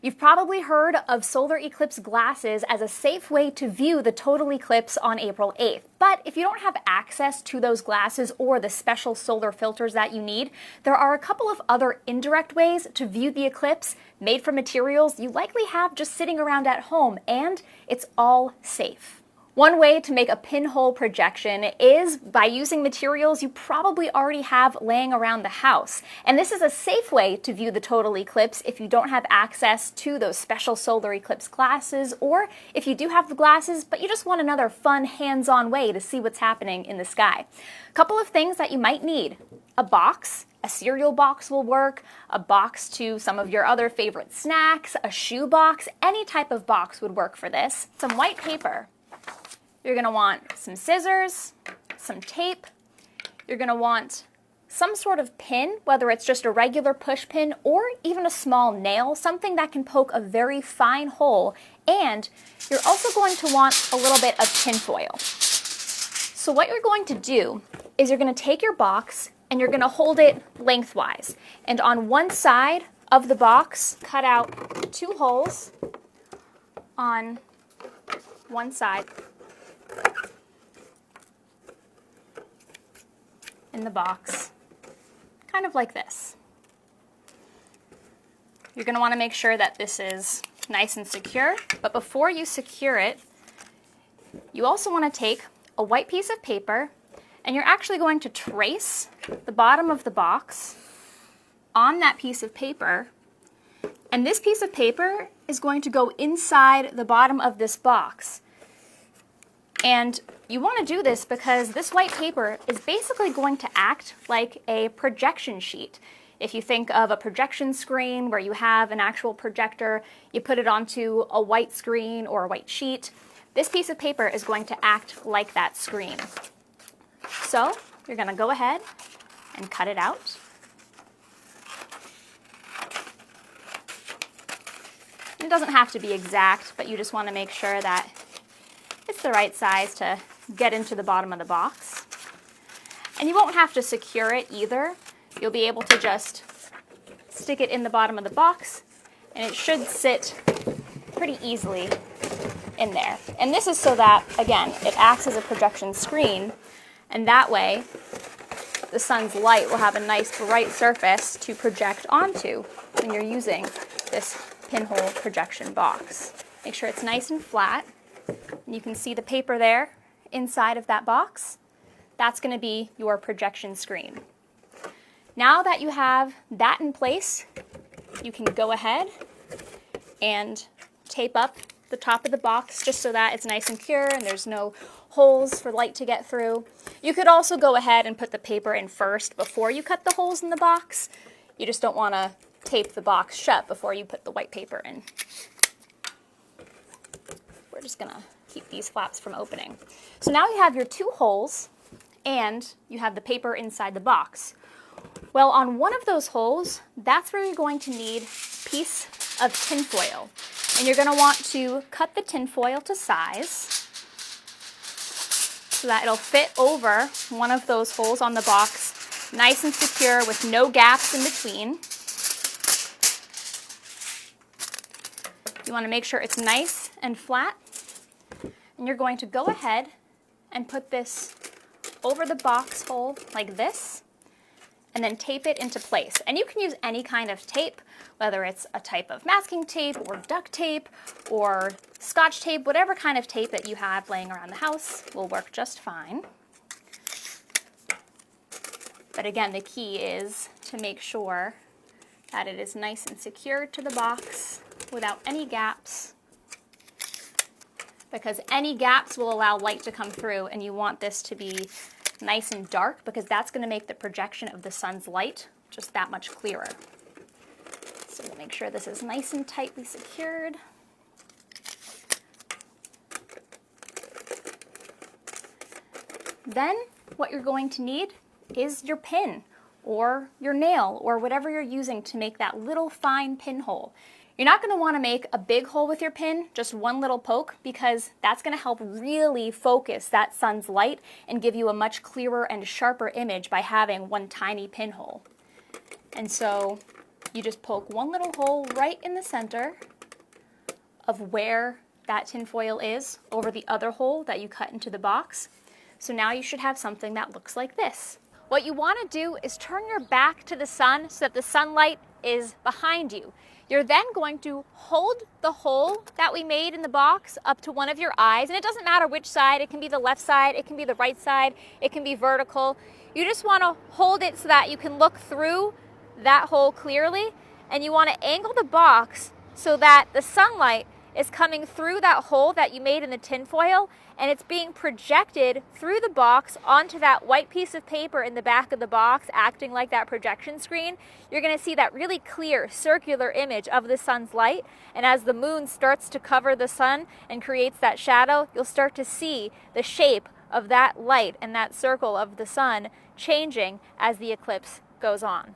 You've probably heard of solar eclipse glasses as a safe way to view the total eclipse on April 8th. But if you don't have access to those glasses or the special solar filters that you need, there are a couple of other indirect ways to view the eclipse made from materials you likely have just sitting around at home, and it's all safe. One way to make a pinhole projection is by using materials you probably already have laying around the house. And this is a safe way to view the total eclipse if you don't have access to those special solar eclipse glasses, or if you do have the glasses, but you just want another fun hands-on way to see what's happening in the sky. A couple of things that you might need. A box, a cereal box will work, a box to some of your other favorite snacks, a shoe box, any type of box would work for this. Some white paper. You're gonna want some scissors, some tape. You're gonna want some sort of pin, whether it's just a regular push pin or even a small nail, something that can poke a very fine hole. And you're also going to want a little bit of tinfoil. So what you're going to do is you're gonna take your box and you're gonna hold it lengthwise. And on one side of the box, cut out two holes on one side in the box, kind of like this. You're going to want to make sure that this is nice and secure, but before you secure it, you also want to take a white piece of paper and you're actually going to trace the bottom of the box on that piece of paper. And this piece of paper is going to go inside the bottom of this box. And you want to do this because this white paper is basically going to act like a projection sheet. If you think of a projection screen where you have an actual projector, you put it onto a white screen or a white sheet, this piece of paper is going to act like that screen. So you're going to go ahead and cut it out. It doesn't have to be exact, but you just want to make sure that it's the right size to get into the bottom of the box. And you won't have to secure it either. You'll be able to just stick it in the bottom of the box and it should sit pretty easily in there. And this is so that, again, it acts as a projection screen and that way the sun's light will have a nice bright surface to project onto when you're using this pinhole projection box. Make sure it's nice and flat. You can see the paper there inside of that box. That's going to be your projection screen. Now that you have that in place, you can go ahead and tape up the top of the box just so that it's nice and pure and there's no holes for light to get through. You could also go ahead and put the paper in first before you cut the holes in the box. You just don't want to tape the box shut before you put the white paper in. We're just going to keep these flaps from opening. So now you have your two holes and you have the paper inside the box. Well, on one of those holes, that's where you're going to need a piece of tinfoil. And you're going to want to cut the tinfoil to size so that it'll fit over one of those holes on the box, nice and secure with no gaps in between. You want to make sure it's nice and flat and you're going to go ahead and put this over the box hole like this and then tape it into place. And you can use any kind of tape, whether it's a type of masking tape or duct tape or scotch tape, whatever kind of tape that you have laying around the house will work just fine. But again, the key is to make sure that it is nice and secure to the box without any gaps because any gaps will allow light to come through and you want this to be nice and dark because that's going to make the projection of the sun's light just that much clearer. So we'll make sure this is nice and tightly secured. Then what you're going to need is your pin or your nail or whatever you're using to make that little fine pinhole. You're not going to want to make a big hole with your pin, just one little poke, because that's going to help really focus that sun's light and give you a much clearer and sharper image by having one tiny pinhole. And so you just poke one little hole right in the center of where that tinfoil is over the other hole that you cut into the box. So now you should have something that looks like this. What you want to do is turn your back to the sun so that the sunlight is behind you. You're then going to hold the hole that we made in the box up to one of your eyes, and it doesn't matter which side, it can be the left side, it can be the right side, it can be vertical. You just want to hold it so that you can look through that hole clearly, and you want to angle the box so that the sunlight is coming through that hole that you made in the tinfoil and it's being projected through the box onto that white piece of paper in the back of the box, acting like that projection screen. You're going to see that really clear circular image of the sun's light. And as the moon starts to cover the sun and creates that shadow, you'll start to see the shape of that light and that circle of the sun changing as the eclipse goes on.